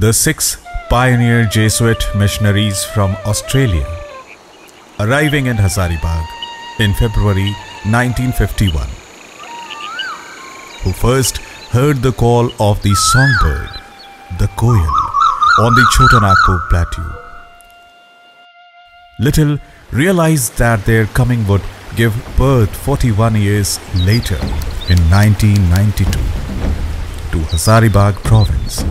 the six pioneer Jesuit missionaries from Australia, arriving in Hazaribagh in February 1951, who first heard the call of the songbird, the koel, on the Chotanagpur plateau. Little realized that their coming would give birth 41 years later in 1992 to Hazaribagh province.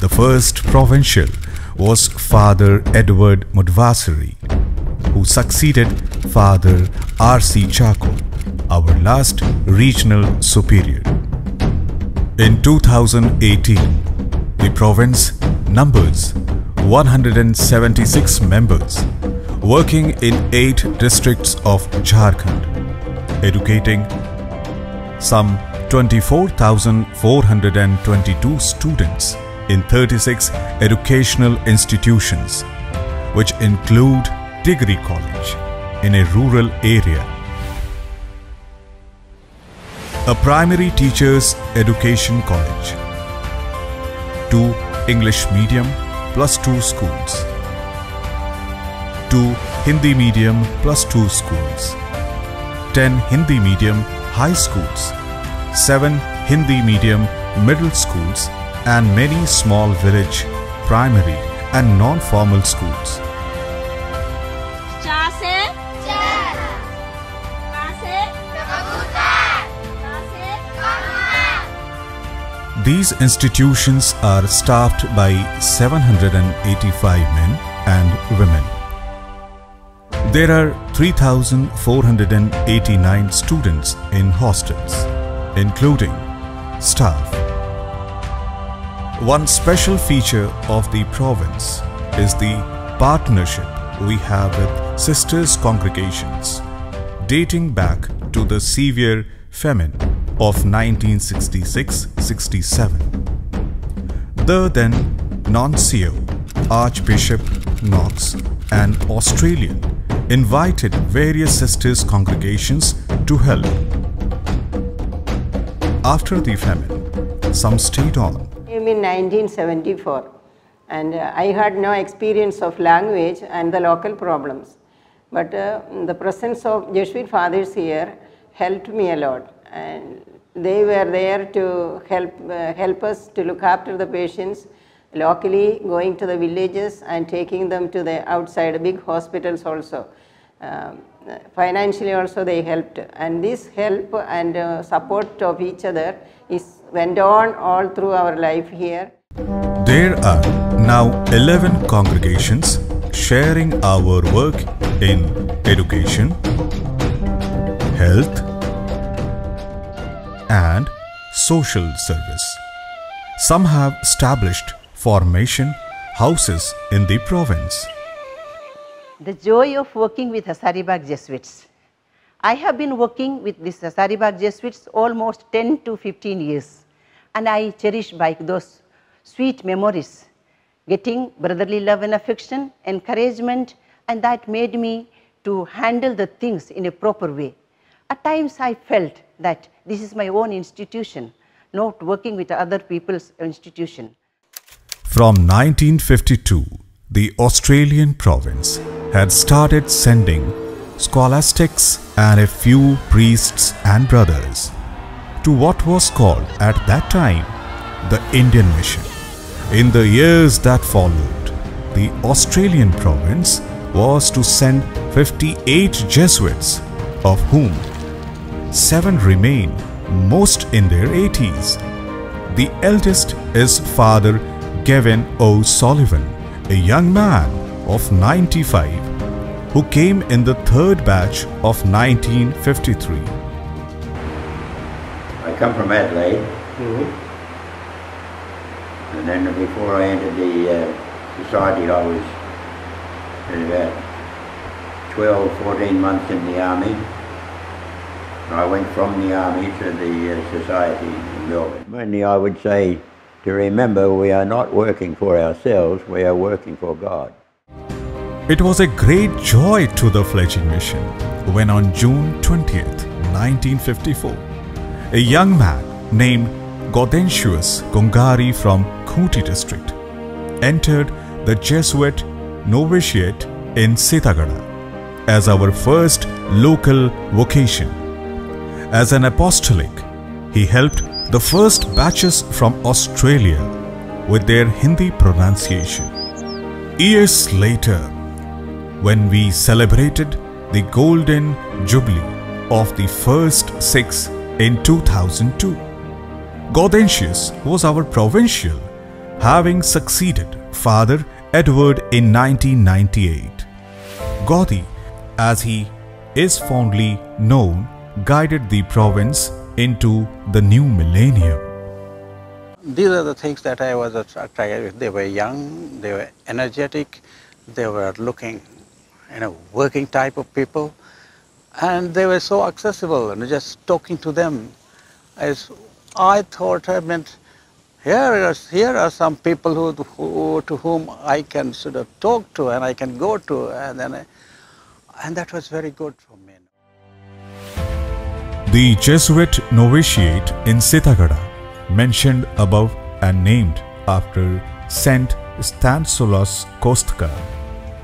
The first provincial was Father Edward Mudvasari, who succeeded Father R.C. Chacko, our last regional superior. In 2018, the province numbers 176 members working in 8 districts of Jharkhand, educating some 24,422 students in 36 educational institutions, which include Degree College in a rural area, a primary teachers education college, two English medium plus two schools, two Hindi medium plus two schools, 10 Hindi medium high schools, 7 Hindi medium middle schools and many small village primary and non-formal schools. These institutions are staffed by 785 men and women. There are 3,489 students in hostels, including staff, one special feature of the province is the partnership we have with sisters congregations dating back to the severe famine of 1966-67. The then nuncio, Archbishop Knox, an Australian, invited various sisters congregations to help. After the famine, some stayed on in 1974 and uh, I had no experience of language and the local problems. But uh, the presence of Jesuit fathers here helped me a lot and they were there to help, uh, help us to look after the patients locally, going to the villages and taking them to the outside big hospitals also. Um, financially also they helped and this help and uh, support of each other is went on all through our life here. There are now 11 congregations sharing our work in education, health, and social service. Some have established formation houses in the province. The joy of working with Hazaribagh Jesuits. I have been working with these Hazaribagh Jesuits almost 10 to 15 years and I cherish by those sweet memories, getting brotherly love and affection, encouragement and that made me to handle the things in a proper way. At times I felt that this is my own institution, not working with other people's institution. From 1952, the Australian province had started sending scholastics and a few priests and brothers to what was called at that time the Indian Mission. In the years that followed, the Australian province was to send 58 Jesuits, of whom seven remain, most in their 80s. The eldest is Father Gavin O'Sullivan, a young man of 95 who came in the third batch of 1953. I come from Adelaide. And then before I entered the uh, society, I was about 12, 14 months in the army. I went from the army to the uh, society in Melbourne. Mainly I would say to remember we are not working for ourselves, we are working for God. It was a great joy to the fledgling mission when on June 20th, 1954, a young man named Gaudentius Gongari from Khunti district, entered the Jesuit novitiate in Sitagarha as our first local vocation. As an apostolic, he helped the first batches from Australia with their Hindi pronunciation. Years later, when we celebrated the Golden Jubilee of the first six in 2002, Gaudentius was our provincial, having succeeded Father Edward in 1998. Gaudi, as he is fondly known, guided the province into the new millennium. These are the things that I was attracted. They were young, they were energetic, they were looking, you know, working type of people, and they were so accessible. And just talking to them, as I thought, I meant, here are, here are some people who, who, to whom I can sort of talk to and I can go to, and then, I, and that was very good for me. The Jesuit novitiate in Sitagarha, mentioned above and named after Saint Stanislaus Kostka,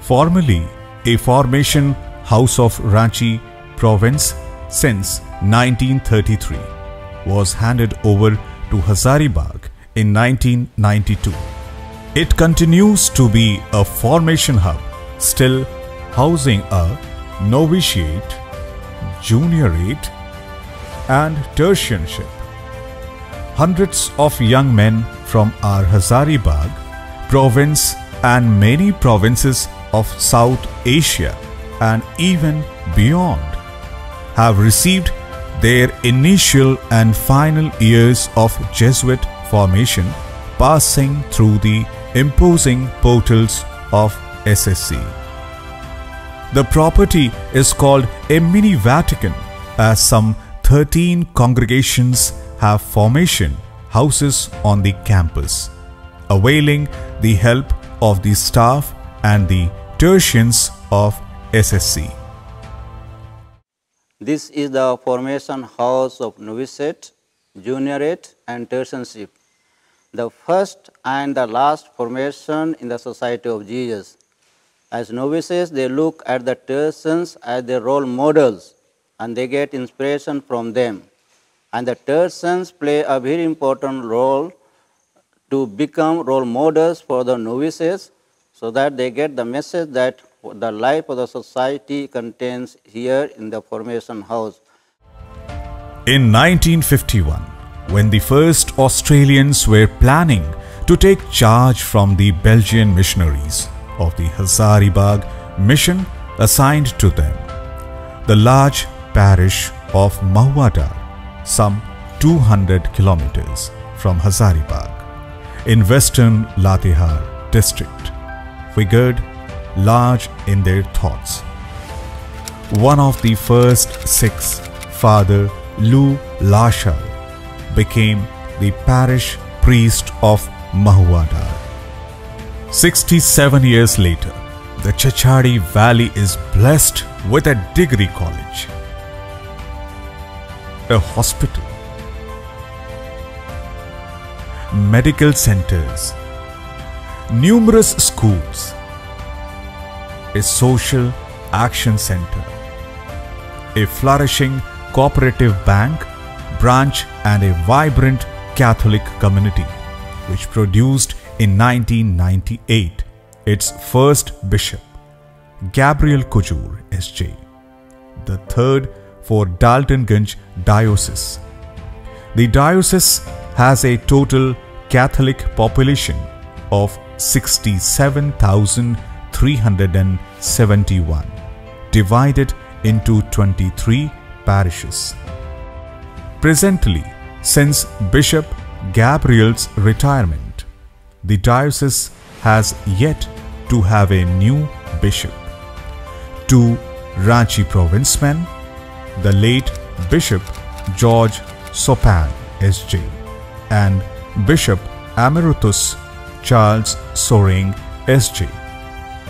formerly a formation house of Ranchi province since 1933, was handed over to Hazaribagh in 1992. It continues to be a formation hub, still housing a novitiate, juniorate, and tertianship. Hundreds of young men from our Hazaribagh province and many provinces of South Asia and even beyond have received their initial and final years of Jesuit formation passing through the imposing portals of SSC. The property is called a mini Vatican as some 13 congregations have formation houses on the campus, availing the help of the staff and the tertians of SSC. This is the formation house of novitiate, juniorate and tertianship, the first and the last formation in the Society of Jesus. As novices, they look at the tertians as their role models and they get inspiration from them. And the tertians play a very important role to become role models for the novices so that they get the message that the life of the society contains here in the formation house. In 1951, when the first Australians were planning to take charge from the Belgian missionaries of the Hazaribagh mission assigned to them, the large parish of Mahuadar, some 200 kilometers from Hazaribagh, in western Latehar district, figured large in their thoughts. One of the first six, Father Lou Lashal, became the parish priest of Mahuadar. 67 years later, the Chachadi Valley is blessed with a degree college, a hospital, medical centers, numerous schools, a social action center, a flourishing cooperative bank, branch and a vibrant Catholic community which produced in 1998 its first bishop, Gabriel Kujur SJ, the third for Daltonganj Diocese. The diocese has a total Catholic population of 67,371, divided into 23 parishes. Presently, since Bishop Gabriel's retirement, the diocese has yet to have a new bishop. Two Ranchi province men, the late Bishop George Saupin SJ and Bishop Emeritus Charles Soreng SJ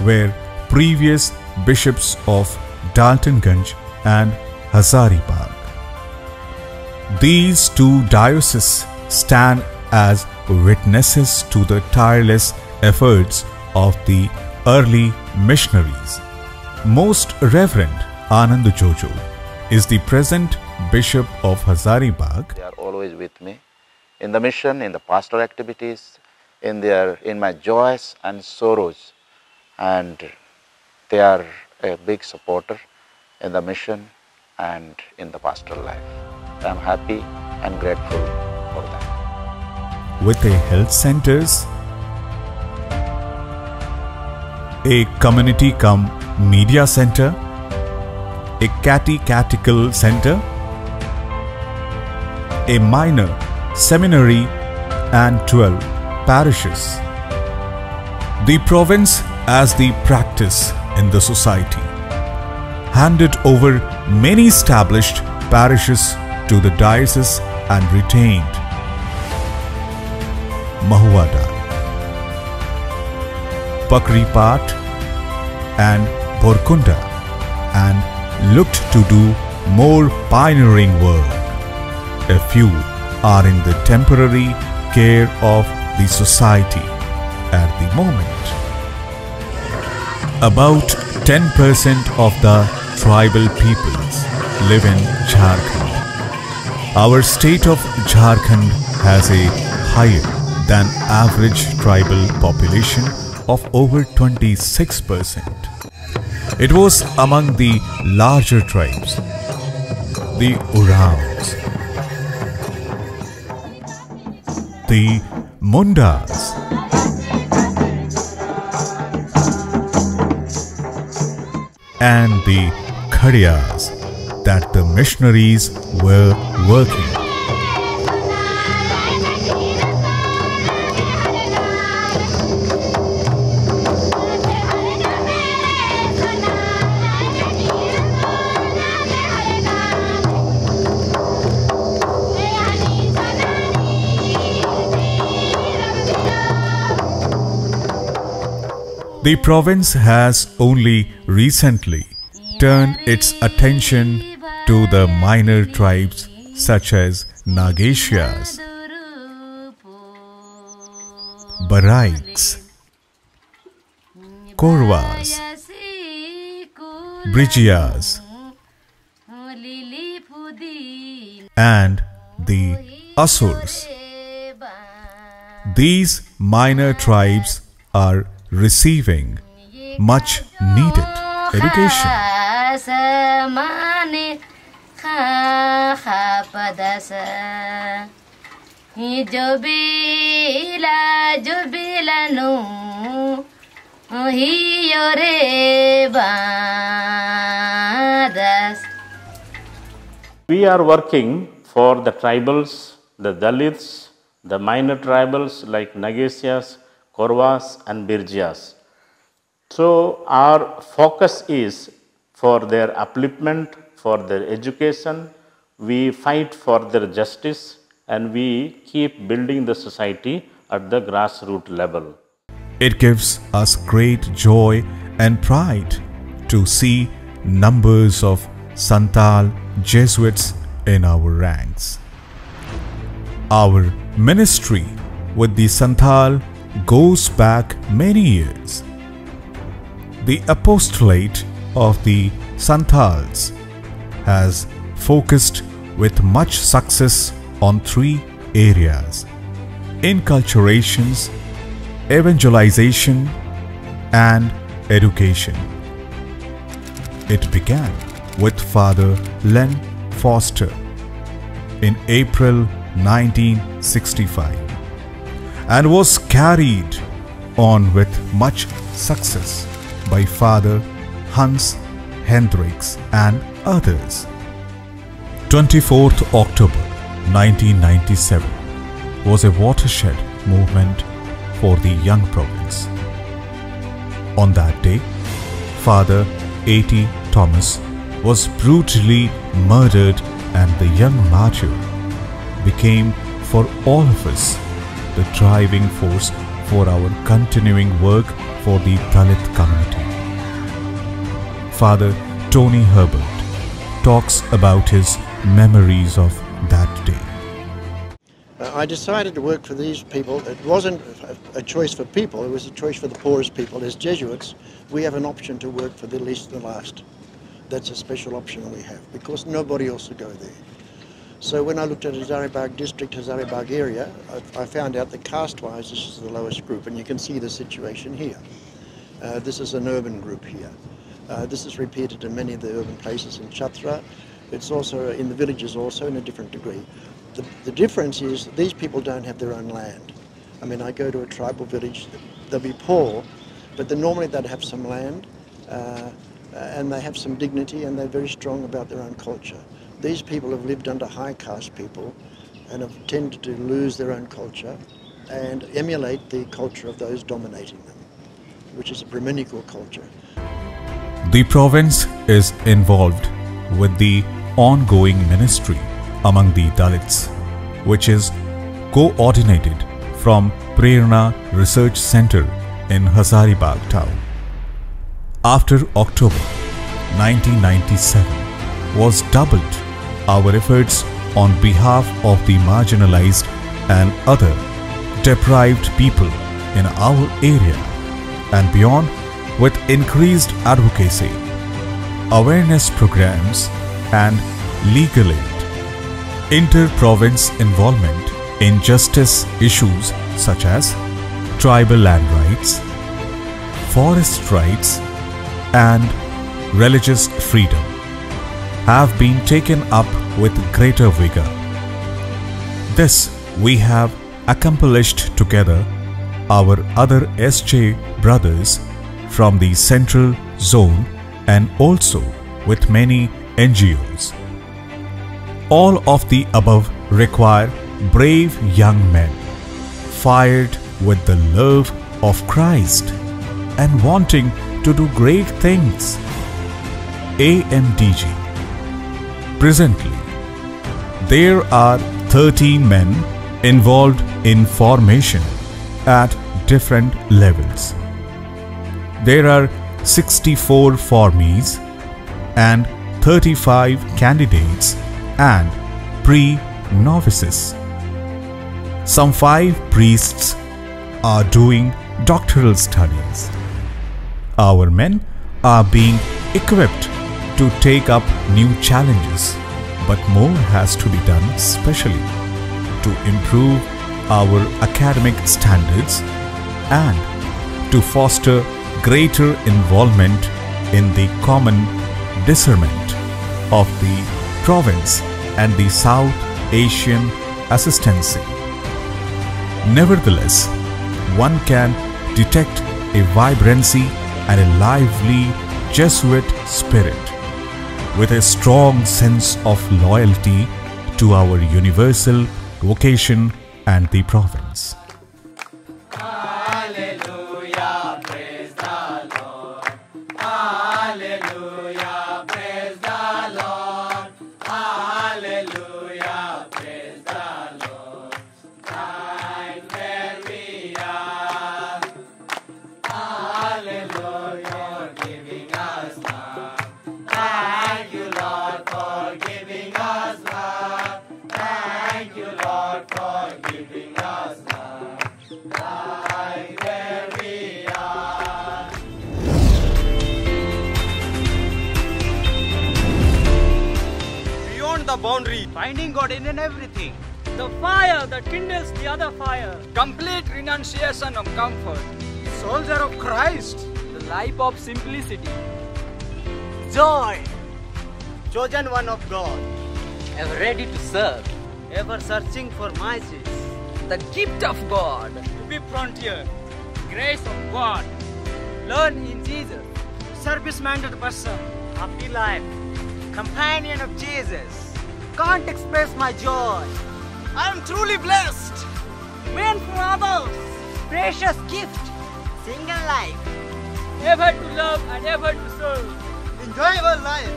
were previous bishops of Daltonganj and Hazaribagh. These two dioceses stand as witnesses to the tireless efforts of the early missionaries. Most Reverend Anand Jojo is the present Bishop of Hazaribagh They are always with me in the mission, in the pastoral activities, in their in my joys and sorrows, and they are a big supporter in the mission and in the pastoral life. I am happy and grateful for that. with a health centers, a community come media center, a catechetical center, a minor seminary and 12 parishes. The province as the practice in the society handed over many established parishes to the diocese and retained Mahuada, Pakripat and Borkunda and looked to do more pioneering work. A few are in the temporary care of the society at the moment. About 10% of the tribal peoples live in Jharkhand. Our state of Jharkhand has a higher than average tribal population of over 26%. It was among the larger tribes, the Urals, the Mundas, and the Khadiyas that the missionaries were working. The province has only recently turned its attention to the minor tribes such as Nageshias, Baraiks, Korwas, Birjias, and the Asurs. These minor tribes are receiving much needed education. We are working for the tribals, the Dalits, the minor tribals like Nagasyas, Korwas, and Birjias. So, our focus is for their upliftment, for their education. We fight for their justice and we keep building the society at the grassroots level. It gives us great joy and pride to see numbers of Santal Jesuits in our ranks. Our ministry with the Santal goes back many years. The apostolate of the Santals has focused with much success on three areas inculturations, evangelization, and education. It began with Father Len Foster in April 1965 and was carried on with much success by Father Hans Hendricks and others. 24th October 1997 was a watershed movement for the young province. On that day, Father A.T. Thomas was brutally murdered and the young martyr became for all of us the driving force for our continuing work for the Dalit community. Father Tony Herbert talks about his memories of that day. Uh, I decided to work for these people. It wasn't a, a choice for people, it was a choice for the poorest people. As Jesuits, we have an option to work for the least and the last. That's a special option we have because nobody else will go there. So when I looked at Hazaribagh district, Hazaribagh area, I, I found out that caste-wise this is the lowest group and you can see the situation here. Uh, this is an urban group here. Uh, this is repeated in many of the urban places in Chatra. It's also in the villages also in a different degree. The, the difference is these people don't have their own land. I mean, I go to a tribal village, they'll be poor, but then normally they'd have some land uh, and they have some dignity and they're very strong about their own culture. These people have lived under high caste people and have tended to lose their own culture and emulate the culture of those dominating them, which is a Brahminical culture. The province is involved with the ongoing ministry among the Dalits, which is coordinated from Prerna Research Center in Hazaribagh town. After October 1997 was doubled our efforts on behalf of the marginalized and other deprived people in our area and beyond with increased advocacy, awareness programs and legal aid, inter-province involvement in justice issues such as tribal land rights, forest rights and religious freedom have been taken up with greater vigor. This we have accomplished together our other SJ brothers from the central zone and also with many NGOs. All of the above require brave young men, fired with the love of Christ and wanting to do great things. AMDG. Presently, there are 13 men involved in formation at different levels. There are 64 formees and 35 candidates and pre-novices. Some five priests are doing doctoral studies. Our men are being equipped to take up new challenges, but more has to be done specially to improve our academic standards and to foster greater involvement in the common discernment of the province and the South Asian assistancy. Nevertheless, one can detect a vibrancy and a lively Jesuit spirit with a strong sense of loyalty to our universal vocation and the province. The boundary, finding God in everything. The fire that kindles the other fire. Complete renunciation of comfort. Soldier of Christ. The life of simplicity. Joy. Chosen one of God. Ever ready to serve. Ever searching for mercies. The gift of God. To be frontier. Grace of God. Learn in Jesus. Service-minded person. Happy life companion of Jesus. I can't express my joy. I am truly blessed. Meant for others. Precious gift. Single life. Ever to love and ever to serve. Enjoyable life.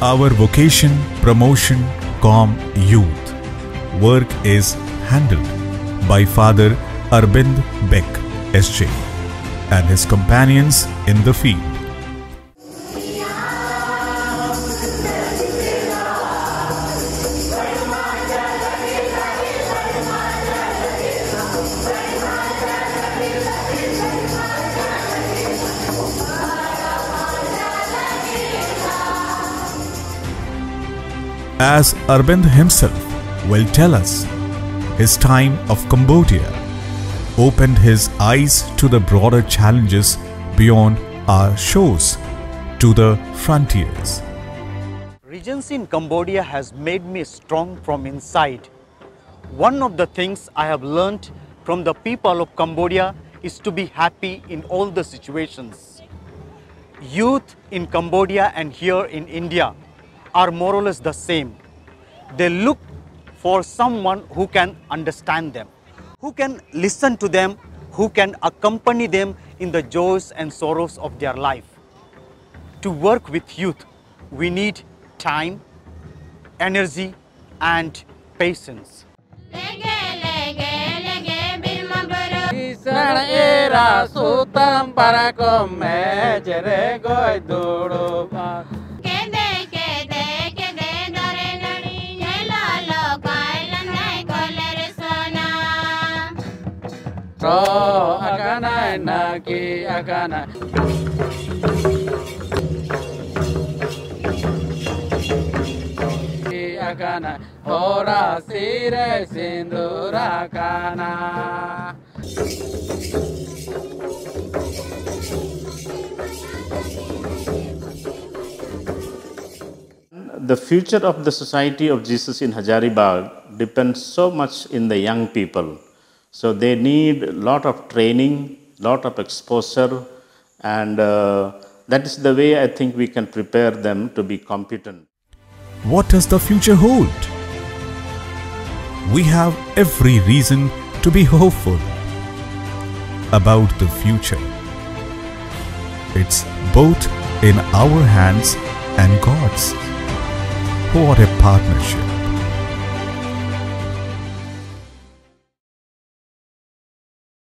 Our vocation, promotion, calm youth work is handled by Father Arbind Beck, SJ, and his companions in the field. As Arvind himself will tell us, his time of Cambodia opened his eyes to the broader challenges beyond our shores, to the frontiers. Regency in Cambodia has made me strong from inside. One of the things I have learned from the people of Cambodia is to be happy in all the situations. Youth in Cambodia and here in India are more or less the same. They look for someone who can understand them, who can listen to them, who can accompany them in the joys and sorrows of their life. To work with youth, we need time, energy, and patience. Ro agana na ki agana. Ki agana ora sire sindura kana. The future of the Society of Jesus in Hazaribagh depends so much in the young people. So they need a lot of training, lot of exposure, and uh, that is the way I think we can prepare them to be competent. What does the future hold? We have every reason to be hopeful about the future. It's both in our hands and God's. What a partnership!